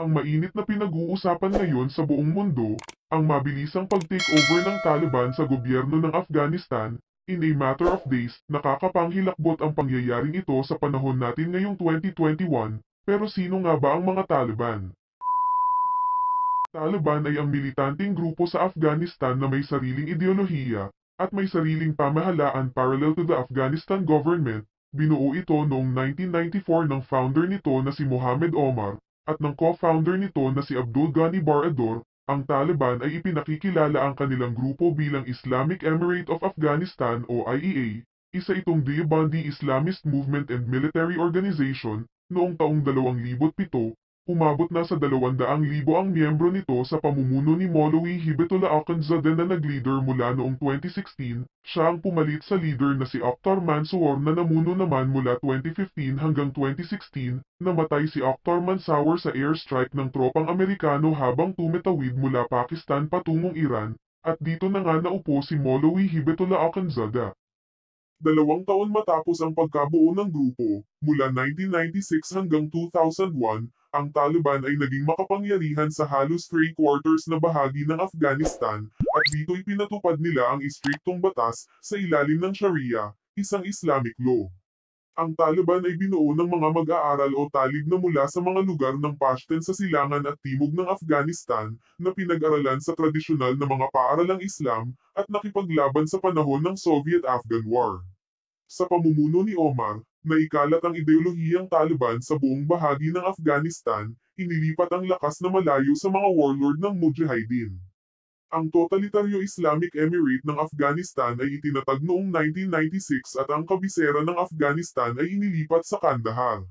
Ang mainit na pinag-uusapan ngayon sa buong mundo, ang mabilisang pag-takeover ng Taliban sa gobyerno ng Afghanistan, in a matter of days, nakakapanghilakbot ang pangyayaring ito sa panahon natin ngayong 2021, pero sino nga ba ang mga Taliban? Taliban ay ang militanteng grupo sa Afghanistan na may sariling ideolohiya at may sariling pamahalaan parallel to the Afghanistan government. Binuo ito noong 1994 ng founder nito na si Mohammed Omar at ng co-founder nito na si Abdul Ghani Barador. Ang Taliban ay ipinakikilala ang kanilang grupo bilang Islamic Emirate of Afghanistan o IEA, isa itong Deobandi Islamist Movement and Military Organization noong taong 2007 umabot na sa 200,000 ang miyembro nito sa pamumuno ni Molowi Hibetullah Akhundzadeh na nag-leader mula noong 2016, siya ang pumalit sa leader na si Akhtar Mansour na namuno naman mula 2015 hanggang 2016, namatay si Akhtar Mansour sa airstrike ng tropang Amerikano habang tumitawid mula Pakistan patungong Iran, at dito na nga naupo si Molowi Hibetullah Akhundzadeh. Dalawang taon matapos ang pagkabuo ng grupo, mula 1996 hanggang 2001, ang Taliban ay naging makapangyarihan sa halos three-quarters na bahagi ng Afghanistan at dito'y pinatupad nila ang istriktong batas sa ilalim ng Sharia, isang Islamic law. Ang Taliban ay binuo ng mga mag-aaral o talib na mula sa mga lugar ng Pashtun sa silangan at timog ng Afghanistan na pinag-aralan sa tradisyonal na mga paaralang Islam at nakipaglaban sa panahon ng Soviet-Afghan War. Sa pamumuno ni Omar, naikalat ang ideolohiyang Taliban sa buong bahagi ng Afghanistan, inilipat ang lakas na malayo sa mga warlord ng Mujahideen. Ang totalitaryo Islamic Emirate ng Afghanistan ay itinatag noong 1996 at ang kabisera ng Afghanistan ay inilipat sa Kandahar.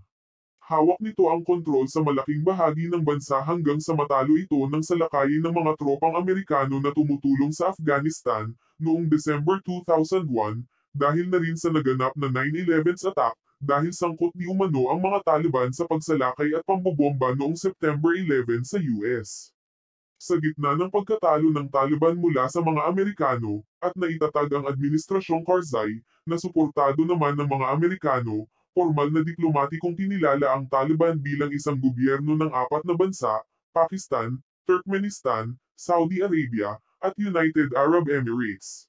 Hawak nito ang kontrol sa malaking bahagi ng bansa hanggang sa matalo ito ng salakayin ng mga tropang Amerikano na tumutulong sa Afghanistan noong December 2001 dahil na rin sa naganap na 9-11's attack dahil sangkot ni umano ang mga Taliban sa pagsalakay at pambobomba noong September 11 sa US. Sa gitna ng pagkatalo ng Taliban mula sa mga Amerikano at naitatag ang Administrasyong Karzai na suportado naman ng mga Amerikano, formal na diplomatikong kinilala ang Taliban bilang isang gobyerno ng apat na bansa, Pakistan, Turkmenistan, Saudi Arabia, at United Arab Emirates.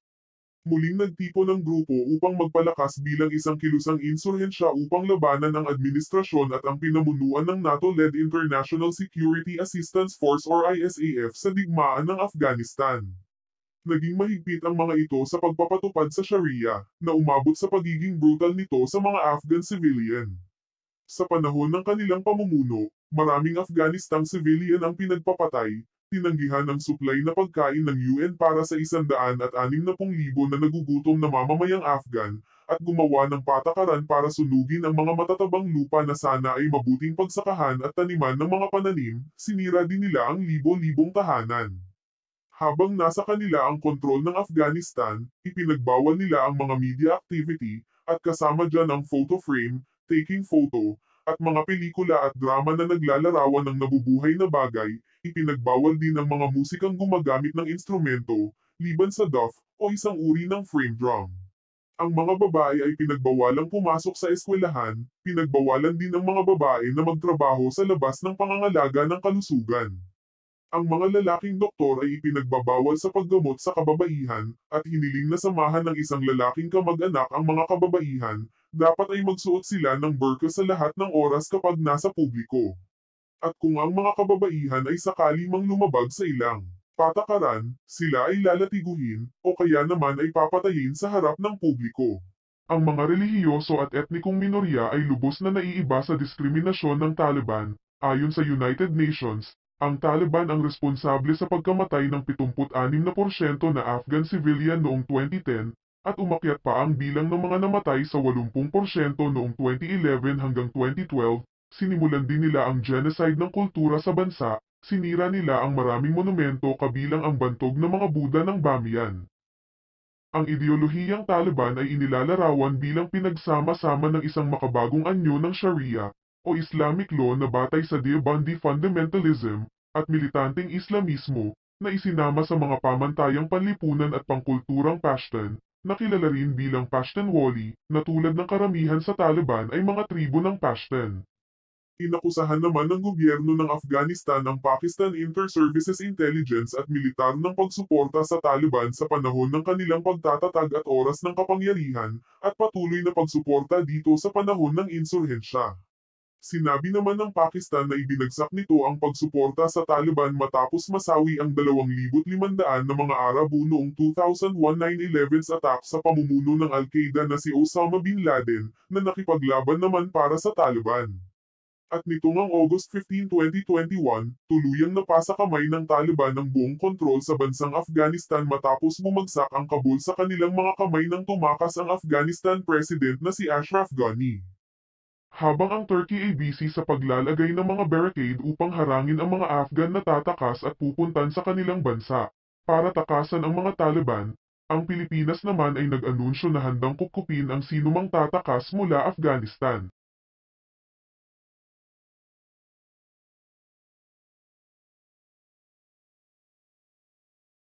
Muling nagtipon ng grupo upang magpalakas bilang isang kilusang insurhensya upang labanan ang administrasyon at ang pinamunuan ng NATO-led International Security Assistance Force or ISAF sa digmaan ng Afghanistan. Naging mahigpit ang mga ito sa pagpapatupad sa Sharia, na umabot sa pagiging brutal nito sa mga Afghan civilian. Sa panahon ng kanilang pamumuno, maraming Afghanistang civilian ang pinagpapatay, tinanggihan ang supply na pagkain ng UN para sa isandaan at anim na pung libo na nagugutom na mamamayang Afghan, at gumawa ng patakaran para sunugin ang mga matatabang lupa na sana ay mabuting pagsakahan at taniman ng mga pananim, sinira din nila ang libo-libong tahanan. Habang nasa kanila ang kontrol ng Afghanistan, ipinagbawal nila ang mga media activity, at kasama dyan ang photo frame, taking photo, at mga pelikula at drama na naglalarawan ng nabubuhay na bagay, ipinagbawal din ang mga musikang gumagamit ng instrumento, liban sa duff, o isang uri ng frame drum. Ang mga babae ay pinagbawalang pumasok sa eskwelahan, pinagbawalan din ang mga babae na magtrabaho sa labas ng pangangalaga ng kalusugan. Ang mga lalaking doktor ay ipinagbabawal sa paggamot sa kababaihan, at hiniling na samahan ng isang lalaking kamag-anak ang mga kababaihan, dapat ay magsuot sila ng burqa sa lahat ng oras kapag nasa publiko. At kung ang mga kababaihan ay sakali mang lumabag sa ilang patakaran, sila ay lalatiguhin, o kaya naman ay papatayin sa harap ng publiko. Ang mga relihiyoso at etnikong minorya ay lubos na naiiba sa diskriminasyon ng Taliban, ayon sa United Nations, ang Taliban ang responsable sa pagkamatay ng 76% na Afghan civilian noong 2010 at umakyat pa ang bilang ng mga namatay sa 80% noong 2011 hanggang 2012. Sinimulan din nila ang genocide ng kultura sa bansa, sinira nila ang maraming monumento kabilang ang bantog ng mga Buddha ng Bamiyan. Ang ideolohiyang Taliban ay inilalarawan bilang pinagsama-sama ng isang makabagong anyo ng Sharia, o Islamic law na batay sa Deobandi fundamentalism at militanteng Islamismo na isinama sa mga pamantayang panlipunan at pangkulturang Pashtun, na kilala rin bilang Pashtunwali, na tulad ng karamihan sa Taliban ay mga tribo ng Pashtun. Inakusahan naman ng gobyerno ng Afghanistan ang Pakistan Inter-Services Intelligence at militar ng pagsuporta sa Taliban sa panahon ng kanilang pagtatatag at oras ng kapangyarihan, at patuloy na pagsuporta dito sa panahon ng insurhensya. Sinabi naman ng Pakistan na ibinagsak nito ang pagsuporta sa Taliban matapos masawi ang 2,500 na mga Arabo noong 2001 9-11's attack sa pamumuno ng Al-Qaeda na si Osama Bin Laden, na nakipaglaban naman para sa Taliban. At nitong ang August 15, 2021, tuluyang napasa kamay ng Taliban ang buong kontrol sa bansang Afghanistan matapos bumagsak ang Kabul sa kanilang mga kamay nang tumakas ang Afghanistan President na si Ashraf Ghani. Habang ang Turkey ay busy sa paglalagay ng mga barricade upang harangin ang mga Afghan na tatakas at pupuntan sa kanilang bansa, para takasan ang mga Taliban, ang Pilipinas naman ay nag-anunsyo na handang kukupin ang sinumang tatakas mula Afghanistan.